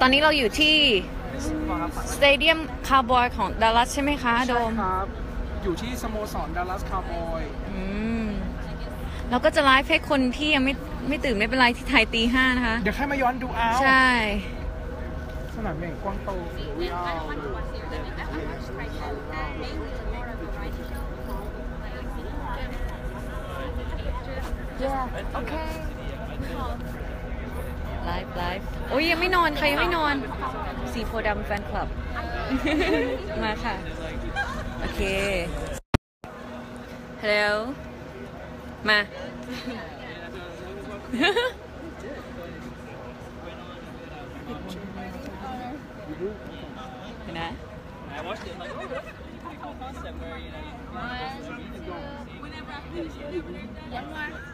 ตอนนี้เราอยู่ที่สเตเดียมคาร์บอยของดัลลัสใช่ไหมคะโดใช่มครับ อยู่ที่สโมสรดัลลัสคาร์บอยอืมเราก็จะไลฟ์ให้คนที่ยังไม่ไม่ตื่นไม่เป็นไรที่ไทยตีห้านะคะ เดี๋ยวแค่มาย้อนดูเอาใช่ สนามใหญ่กว้างโตวิเอาโอเค ไลฟ์ไลฟ์โอ้ยยังไม่นอนใครยังไม่นอน สีโพธิ์ดำแฟนคลับ มาค่ะ โอเค ฮัลโหล มาเ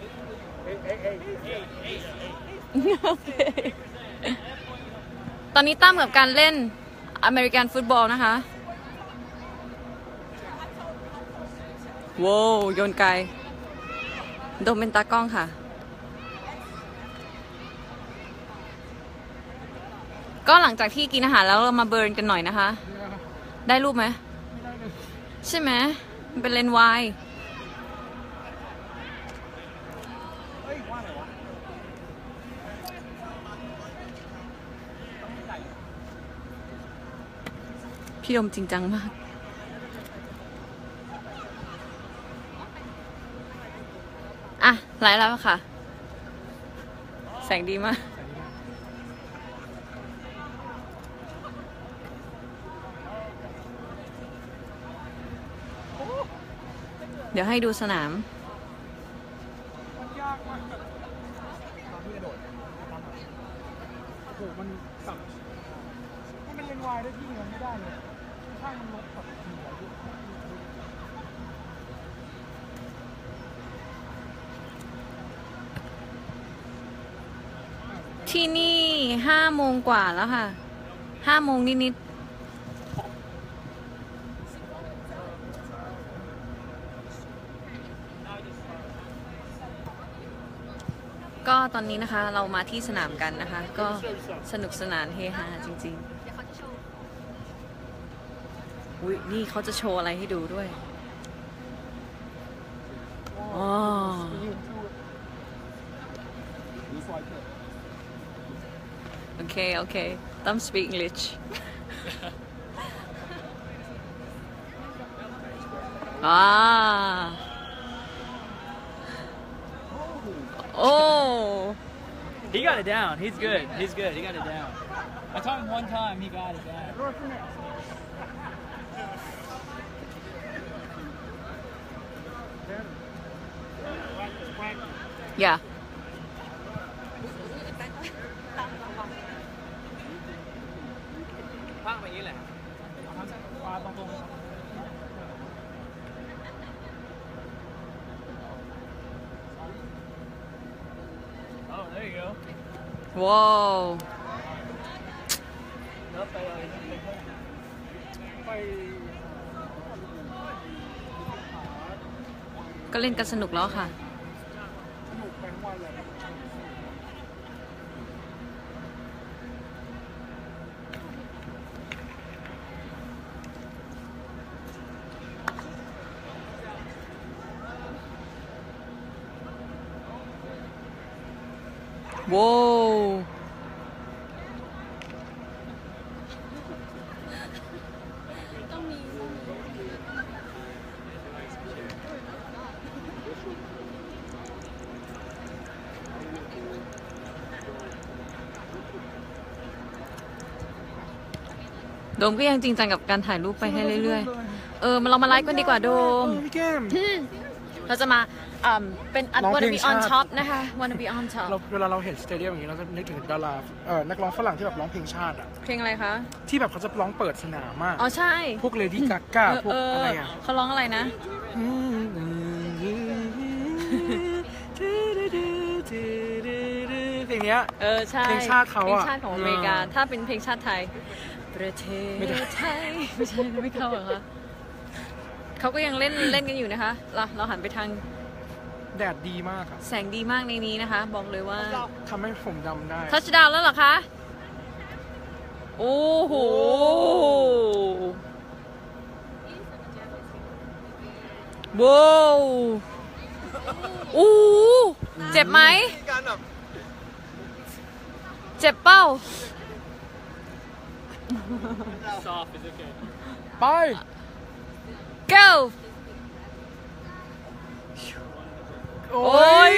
ตอนนี้ตั้มกับการเล่นอเมริกันฟุตบอลนะคะโว้วโยนไกลโดมเป็นตากล้องค่ะ ก็หลังจากที่กินอาหารแล้วเรามาเบิร์นกันหน่อยนะคะ ได้รูปไหม ใช่ไหม เป็นเลนวาย พี่ดมจริงจังมาก อะไลฟ์แล้วค่ะ แสงดีมาก เดี๋ยวให้ดูสนาม มันยากมากตอนที่กระโดดโอ้โหมันสับมันเป็นเลนวายด้วยพี่มันไม่ได้เลย ข้างมันลบกับหัวด้วยที่นี่ห้าโมงกว่าแล้วค่ะ ห้าโมงนิดๆ ก็ตอนนี้นะคะเรามาที่สนามกันนะคะ ก็สนุกสนานเฮฮาจริง ๆ อุ้ยนี่เขาจะโชว์อะไรให้ดูด้วยอ๋อ โอเค โอเค ต้อง speak English อ่าโอ้ He got it down. He's good. He's good. He got it down. I taught him one time. He got it down. Yeah ภาคไปอย่างนี้แหละวาตรง Oh, there you go. ว้าว Nope, I- I- ๆไปก็เล่นกันสนุกแล้วค่ะส นุกไปทั้งวันเลย ว้าว โดมก็ยังจริงจังกับการถ่ายรูปไปให้เรื่อยๆ เออมาเรามาไลฟ์กันดีกว่าโดมเออพี่แก้ม เราจะมาอ่าเป็นอันร้อง wanna เพลง be on ชาติ top นะคะ wanna be on top เราเวลาเราเห็น stadium อย่างนี้เราจะนึกถึงดาราเอ่อนักร้องฝรั่งที่แบบร้องเพลงชาติอะเพลงอะไรคะ ที่แบบเขาจะร้องเปิดสนามมาก อ๋อใช่ พวกเลดี้กาก้าเออพวกเออะไรออะเขาร้องอะไรนะ เพลงเนี้ย เออใช่เพลงชาติเขาอะเพลงชาติของอเมริกา เออ ถ้าเป็นเพลงชาติไทย ประเทศไม่ได้ ไทยไม่ใช่ไม่เข้าเหรอคะเขาก็ยังเล่นเล่นกันอยู่นะคะเราเราหันไปทางแดดดีมากอะแสงดีมากในนี้นะคะ บอกเลยว่าทำให้ผมดำได้ ทัชดาวแล้วเหรอคะ โอ้โห ว้าวโอ้โหเจ็บไหมเจ็บเป้า Soft is okay. ไป go โอ้โอ้ยย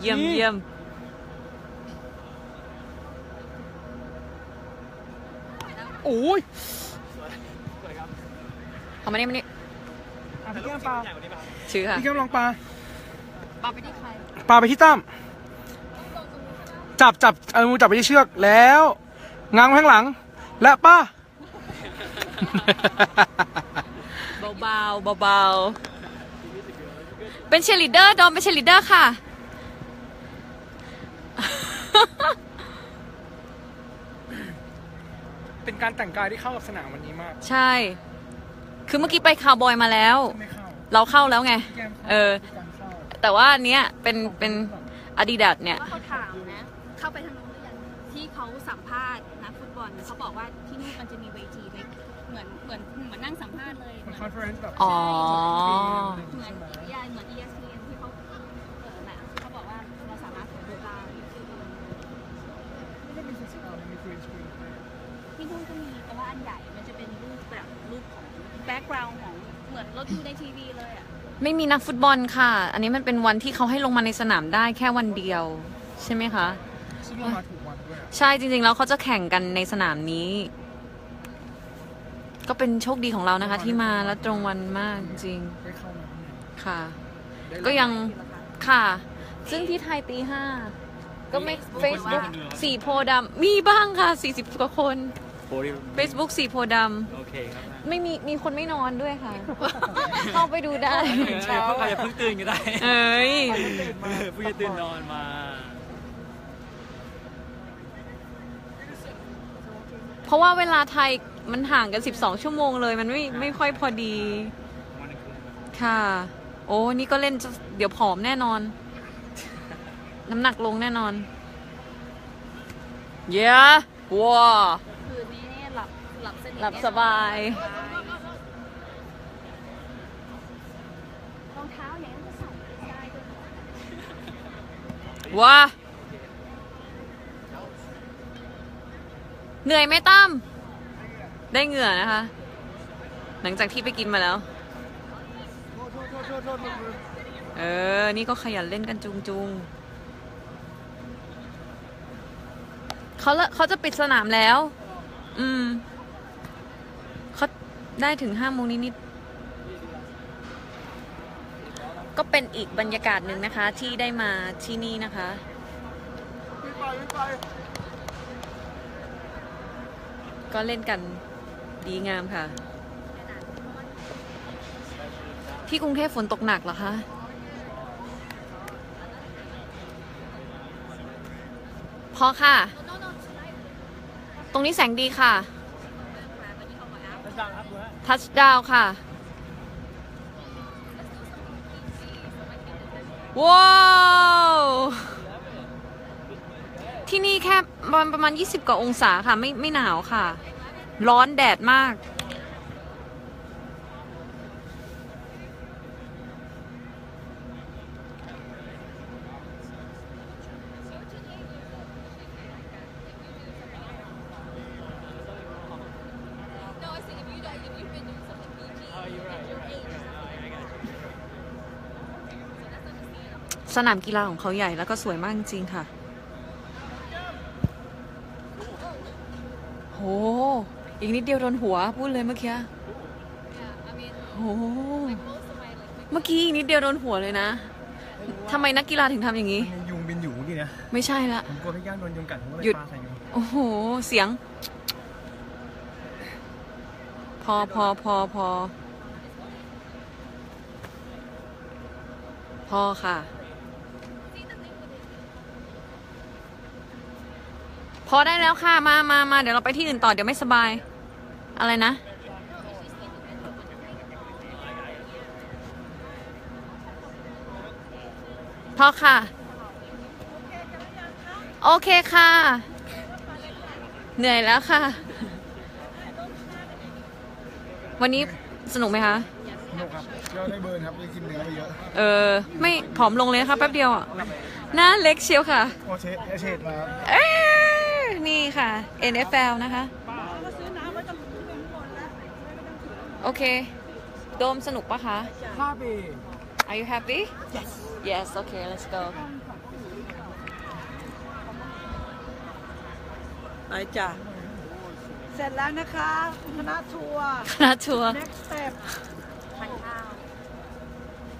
เยี่ยมนี่เยี่ยมโอ้ยเอามานี่มานี่อะพี่แก้มปลาชื่อค่ะพี่แก้มลองปลาปาไปที่ใครปาไปที่ตั้มจับจับเอามือจับไปที่เชือกแล้ว ง้างไว้ข้างหลัง แล้วปา เบาๆเบาๆเป็นเชียร์ลีดเดอร์ดอมเป็นเชียร์ลีดเดอร์ค่ะ เป็นการแต่งกายที่เข้ากับสนามวันนี้มาก ใช่ คือเมื่อกี้ไปคาวบอยมาแล้ว ไม่เข้าเราเข้าแล้วไงพี่แก้มข้าเออพี่แก้มเข้าแต่ว่าอันเนี้ยเป็นเป็นอาดิดาสเนี่ย ว่าเขาถามนะ เข้าไปทางนู้นหรือยังที่เขาสัมภาษณ์นักฟุตบ อลเขาบอกว่าที่นู่นมันจะมีเวทีเล็กเหมือนเหมือนเหมือนนั่งสัมภาษณ์เลยเหมือน conference แบบอ๋อ เหมือนยายเหมือน ESPN ที่เขาเออน่ะเขาบอกว่าเราสามารถดูได้ไม่ได้เป็นสนามมี green screenที่นู่นก็มีแต่ว่าอันใหญ่มันจะเป็นรูปแบบรูปของแบ็กกราวน์ของเหมือนเราดูในทีวีเลยอะไม่มีนักฟุตบอลค่ะ อันนี้มันเป็นวันที่เขาให้ลงมาในสนามได้แค่วันเดียว ใช่ไหมคะ ซึ่งเรามาถูกวันด้วยอะ ใช่จริงๆแล้วเขาจะแข่งกันในสนามนี้ ก็เป็นโชคดีของเรานะคะ ที่มาแล้วตรงวันมากจริงได้เข้ามาข้างในค่ะ ได้ก็ยังค่ะ ซึ่งที่ไทยตีห้าก็ไม่ Facebook สี่โพธิ์ดำมีบ้างค่ะ 40กว่าคน40 Facebook สี่โพธิ์ดโอเคครับำไม่มีมีคนไม่นอนด้วยค่ะ เข้าไปดูได้ใช่พวกเราจะเพิ่งตื่นก็ได้เอ้ยเออเพิ่งจะตื่นนอนมา เพราะว่าเวลาไทยมันห่างกัน 12 ชั่วโมงเลย มันไม่ไม่ค่อยพอดี ค่ะ โอ้นี่ก็เล่นจะเดี๋ยวผอมแน่นอน น้ำหนักลงแน่นอน เย้ว้าคืนนี้เนี่ยหลับหลับสนิทหลับสบาย รองเท้าอย่างนั้นก็ใส่ได้ด้วยว้า เหนื่อยไหมตั้มได้เหงื่อนะคะ หลังจากที่ไปกินมาแล้ว เออ นี่ก็ขยันเล่นกันจุงจุงเขาละเขาจะปิดสนามแล้ว อืม เขาได้ถึงห้าโมงนิดๆก็เป็นอีกบรรยากาศหนึ่งนะคะ ที่ได้มาที่นี่นะคะไปไป ก็เล่นกันดีงามค่ะ ที่กรุงเทพฝนตกหนักเหรอคะพอค่ะ ตรงนี้แสงดีค่ะ ทัชดาวค่ะว้าว ที่นี่แค่ประมาณประมาณ 20 กว่าองศาค่ะ ไม่ไม่หนาวค่ะ ร้อนแดดมากสนามกีฬาของเขาใหญ่แล้วก็สวยมากจริงๆค่ะ โห อีกนิดเดียวโดนหัวพูดเลยเมื่อกี้ I mean โห most of my like เมื่อกี้อีกนิดเดียวโดนหัวเลยนะทำไมนักกีฬาถึงทำอย่างนี้มียุงบินอยู่เมื่อกี้เนี่ยไม่ใช่ละ ผมกลัวพี่ย่างโดนยุงกัดผมก็เลยหยุดปาใส่ยุงโอ้โห เสียง พอพอพอพอพอค่ะ พอได้แล้วค่ะ มามามาเดี๋ยวเราไปที่อื่นต่อ เดี๋ยวไม่สบาย อะไรนะ พอค่ะ โอเคค่ะ เหนื่อยแล้วค่ะ วันนี้สนุกไหมคะ สนุกครับเราได้เบิร์นครับได้กินเนื้อไปเยอะ เออ ไม่ผอมลงเลยนะคะแป๊บเดียวอะ หน้าเล็กเชียวค่ะ โอเชเชดมาเอ้ย นี่ค่ะ NFL นะคะ โอเค โดมสนุกปะคะห้าปี Are you happy Yes Yes okay let's go ไปจ้ะเสร็จแล้วนะคะคณะทัวร์ คณะทัวร์ next step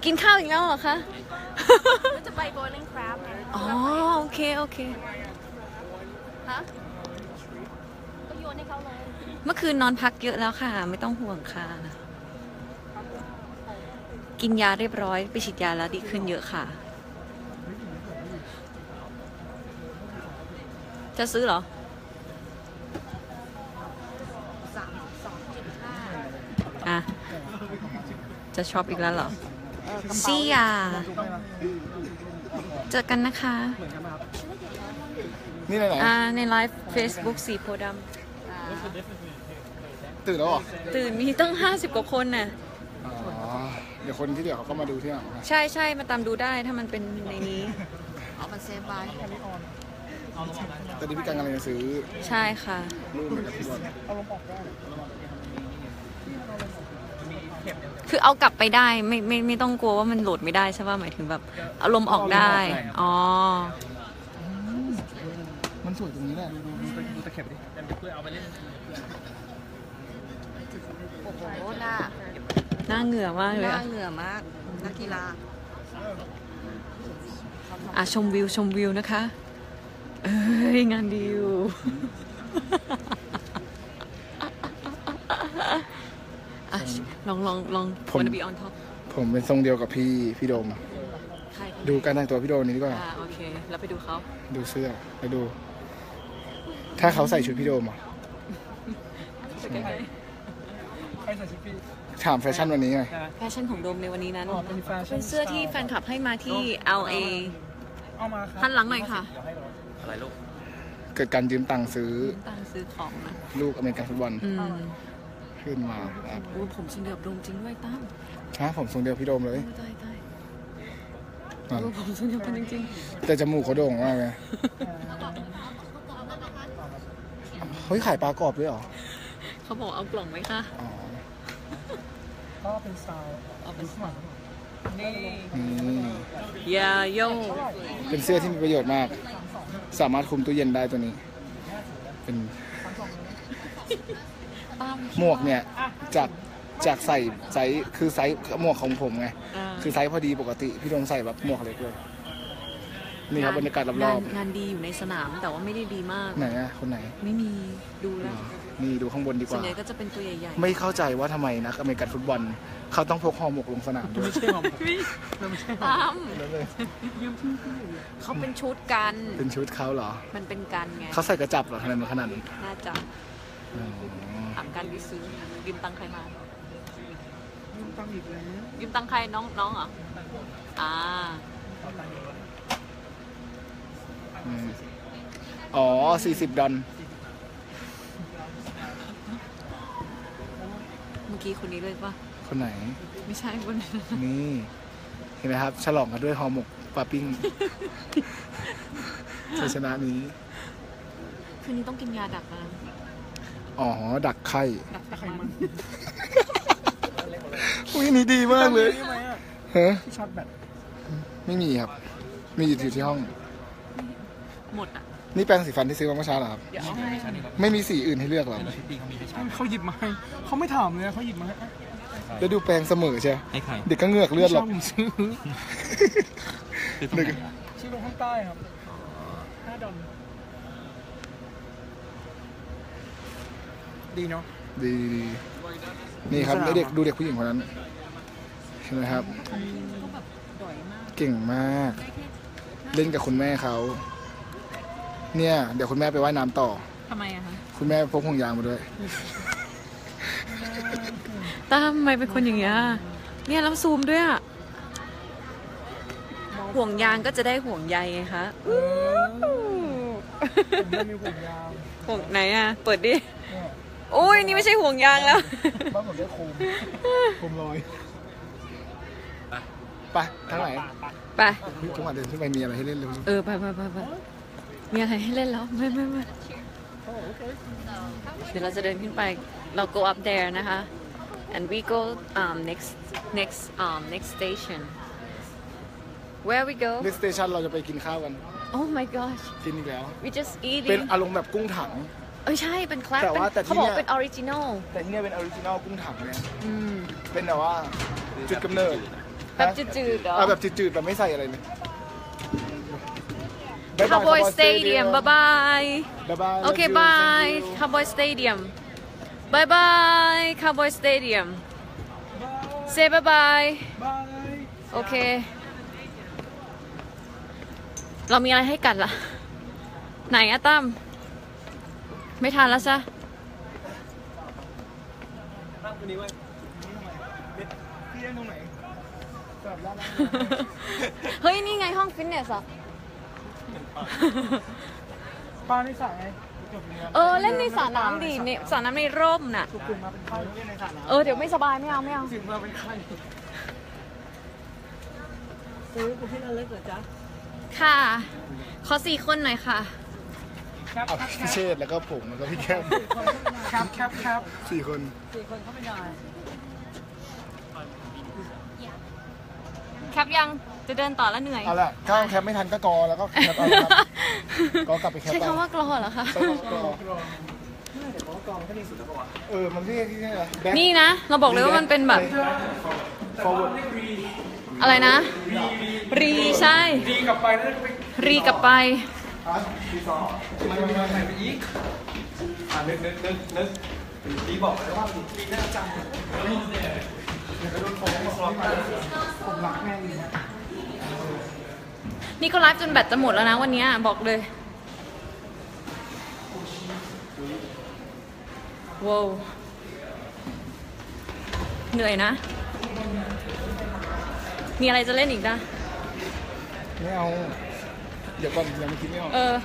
กินข้าวอีกแล้วเหรอคะ ก็จะไป bowling crab ไง อ๋อ โอเค โอเค ฮะก็โยนให้เขาเลยเมื่อคืนนอนพักเยอะแล้วค่ะ ไม่ต้องห่วงค่ะ กินยาเรียบร้อย ไปฉีดยาแล้วดีขึ้นเยอะค่ะ จะซื้อเหรออะ จะช็อปอีกแล้วเหรอซียาเจอกันนะคะนี่ไห นไหนอ่าในไลฟ์ Facebook สีโพธิ์ดตื่นแล้วเหรอำตื่นมีตั้ง 50 กว่าคนน่ะ อ๋อเดี๋ยวคนที่เหลือเขาก็มาดูที่หลังนะใช่ใช่มาตามดูได้ถ้ามันเป็นในนี้แต่ที่พี่กันกำลังจะซื้อใช่ค่ะ รูปเหมือนกับพี่บอลคือเอากลับไปได้ไม่ไม่ไม่ต้องกลัวว่ามันโหลดไม่ได้ใช่ป่ะหมายถึงแบบเอาลมออกได้ อ๋อมัน สวยตรงนี้แหละดูตะเข็บดิเดี๋ยวเพื่อเอาไปเล่นโอ้โหหน้าหน้าเหงื่อมากเลยหน้าอะเหงื่อมาก นักกีฬาอะชมวิวชมวิวนะคะ เอ้ยงานดีอยู่อะลองลองลองผม wanna be on topผมเป็นทรงเดียวกับพี่พี่โดมใครดูการแต่งตัวพี่โดมนี้ดีกว่า อ่า โอเค แล้วไปดูเขา ดูเสื้อแล้วดู ถ้าเขาใส่ชุดพี่โดมอะใกล้ใครใส่ชุดพี่ ถามแฟชั่นวันนี้ไงๆแฟชั่นของโดมในวันนี้นั้นอ๋อเป็นแฟชั่น เป็นเสื้อที่แฟนคลับให้มาที่ LA เอามาครับหันหลังหน่อยค่ะอะไรลูก เกิดการยืมตังค์ซื้อตังค์ซื้อของนะลูกอเมริกันฟุตบอลอืมขึ้นมาครับอู้ผมทรงเดียวกับโดมจริงด้วยตั้มฮะผมทรงเดียวพี่โดมเลย โอ้ยตายตายอะอู้ผมทรงเดียวกันจริงแต่จมูกเขาโด่งมากเลยเฮ้ยขายปลากรอบด้วยเหรอๆเขาบอกเอากล่องไหมคะ อ๋อ ก็เป็นสไตล์เอาเป็นนี่ยาโยเป็นเสื้อที่มีประโยชน์มาก สามารถคุมตู้เย็นได้ตัวนี้ เป็นตั้มหมวกเนี่ยจากจากใส่ไซส์คือไซส์หมวกของผมไง อ่าคือไซส์พอดีปกติ พี่โดมใส่แบบหมวกเล็กเลย นี่ครับบรรยากาศรอบงานงานดีอยู่ในสนามแต่ว่าไม่ได้ดีมาก ๆไหนอะคนไหน ไม่มีดูแล้วนี่ดูข้างบนดีกส่วนว่าใหญ่ก็จะเป็นตัวใหญ่ไม่เข้าใจว่าทำไมนักอเมริกันฟุตบอล เขาต้องพกห่อหมกลงสนามด้วยๆตั้มเขาเป็นชุดกัน เป็นชุดเขาเหรอ มันเป็นกันไงเขาใส่กระจับเหรอทำไมมันขนาดนี้น่าจะอ๋อถามกันดิซื้อยืมตังค์ใครมายืมตังค์อีกแล้วยืมตังค์ใครน้องน้องเหรออ่า อืมอ๋อสี่สิบดอลเมื่อกี้คนนี้เลยปะคนไหน ไม่ใช่คนนั้นนี่เห็นไหมครับ ฉลองกันด้วยห่อหมกปลาปิ้งชัยชนะนี้ คืนนี้ต้องกินยาดักนะอ๋อ ดักไข่ดักไขมันอุ้ยนี่ดีมากเลยใช่ไหมอะฮะที่ช็อตแบตไม่มีครับ มีอยู่ที่ห้อง หมดอะ นี่แปรงสีฟันที่ซื้อมาเมื่อเช้าเหรอครับ เดี๋ยวเอาให้ไม่มีสีอื่นให้เลือกเหรอเขาหยิบมาให้เขาไม่ถามเลยนะเขาหยิบมาให้แล้วดูแปลงเสมอใช่ให้ใครเด็กก็เหงือกเลือดหรอกซื้อคือตรงไหนอะซื้อลงข้างใต้ครับห้าดอลดีเนาะ ดีดีดีนี่ครับสนาม ไอเด็กดูเด็กผู้หญิงคนนั้นใช่ไหมครับ เก่งมาก เล่นกับคุณแม่เขา เนี่ยเดี๋ยวคุณแม่ไปว่ายน้ำต่อ ทำไมอะคะคุณแม่พกห่วงยางมาด้วย ตั้มทำไมเป็นคนอย่างเงี้ย เนี่ยแล้วซูมด้วยอะห่วงยางก็จะได้ห่วงใยไงคะอู้ผมไม่มีผมยาวห่วงไหนอะเปิดดิ เนี่ยโอ้ยนี่ไม่ใช่ห่วงยางแล้ว บ้านผมได้โคมโคมลอยไปทางไหนไปเฮ้ยจังหวะเดินขึ้นไปมีอะไรให้เล่นเร็ว เออ ไปไปไปไป มีอะไรให้เล่นแล้ว ไม่ไม่ไม่เดี๋ยวเราจะเดินขึ้นไปเรา go up there นะคะ and we go um next next um next station where we go เน็ก station เราจะไปกินข้าวกัน oh my gosh กินอีกแล้ว we just เป็น eating อารมณ์แบบกุ้งถัง เอ้ยใช่เป็นคลาสแต่ว่าแต่ที่เขาบอกเนี่ย เป็น original แต่ที่เนี่ยเป็น original กุ้งถังเนี่ยอืมเป็นแบบว่าจุดกำเนิดแบบจืดๆเหรอ เอาแบบจืดๆแบบไม่ใส่อะไรเลย Cowboy Stadium บ๊ายบายบ๊ายบายโอเค Love you, bye thank you Cowboy Stadium bye bye Cowboy Stadium say บายบายบายโอเคเรามีอะไรให้กันล่ะ ไหนอะตั้มไม่ทันแล้วซะพี่เล่นตรงไหนแบบด้านล่างเฮ้ย นี่ไงห้องฟิตเนสอะ ป้าในสระไงเออเล่นในสระน้ำดีในสระน้ำในร่มน่ะตื่นมาเป็นไข้เล่นในสระน้ำเออเดี๋ยวไม่สบายไม่เอาไม่เอาตื่นมาเป็นไข้ซื้อกูที่ระลึกเหรอจ๊ะค่ะ ขอสี่คนหน่อยค่ะ ครับเอาพี่เชษฐ์แล้วก็ผมแล้วก็พี่แก้มครับครับครับสี่คนสี่คนเขาไม่ได้แคปยัง จะเดินต่อแล้วเหนื่อย เอาละถ้าแคปไม่ทันก็กอแล้วก็แคปเอาละครับก็กลับไปแคปใช้เอาคำว่ากรอเหรอคะไปกอเออมันเรียกที่นี่อะไร Back นี่นะ เราบอกเลยว่ามันเป็นแบบ forward อะไรนะ รีใช่ ดีกลับไปแล้วไปรีกลับไป อะทีสองไม่ไม่ไม่ไม่ไปอีกอ่านึกนึกนึกนึกดีบอกเลยว่าดีน่าจังผมรักแม่ดีนะ นี่ก็ไลฟ์จนแบตจะหมดแล้วนะวันเนี้ยบอกเลยว้าวเหนื่อยนะ มีอะไรจะเล่นอีกนะไม่เอา เดี๋ยวก่อนยังไม่คิดไม่ออกเออ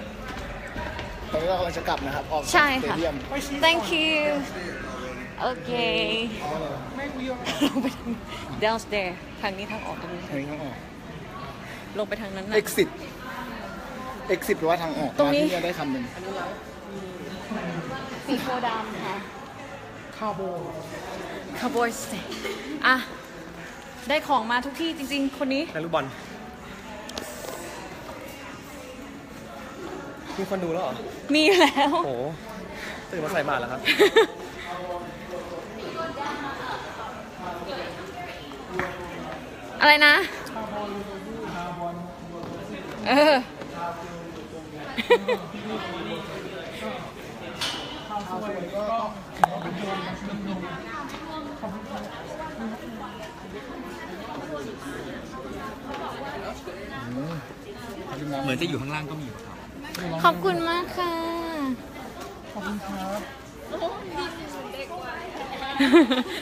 ตอนนี้เรากำลังจะกลับนะครับ ออกจากใช่สเตค่ะ เดียม thank you โอเค downstairs ทางนี้ทางออกตรงนี้ ทางนี้ต้องออก ลงไปทางนั้นนะ exit exit แปลว่าทางออกตรงนี้มาที่จะได้คำหนึ่งสีโพธิ์ดำค่ะ คาร์โบ คาร์บอยสเตอะ ได้ของมาทุกที่จริง ๆ คนนี้ นักลูกบอลมีคนดูแล้วเหรอ มีแล้ว โอ้โห ตื่นมาใส่บาตรแล้วครับ อะไรนะ เออ เหมือนจะอยู่ข้างล่างก็มีครับ ขอบคุณมากค่ะขอบคุณครับ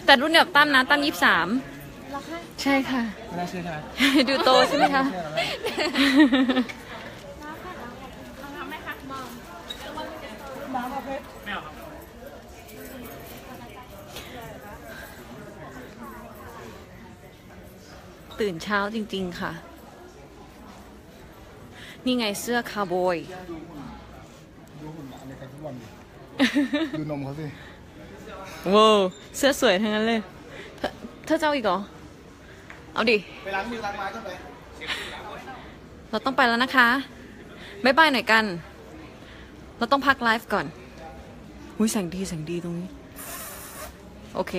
แต่รุ่นแบบตั้มนะตั้มยี่สาม ใช่ค่ะ ไม่น่าเชื่อใช่ไหมดูโตใช่ไหมคะตื่นเช้าจริง ๆ ค่ะ นี่ไงเสื้อคาวบอย ดูหุ่นอเมริกันฟุตบอลดิดูนมเขาสิว้าวเสื้อสวยทั้งนั้นเลย เธอเธอจะเอาอีกเหรอ เอาดิ ไปล้างมือล้างไม้ก่อนไปเราต้องไปแล้วนะคะบ๊ายบายหน่อยกัน เราต้องพักไลฟ์ก่อนอุ้ยแสงดีแสงดีตรงนี้ โอเค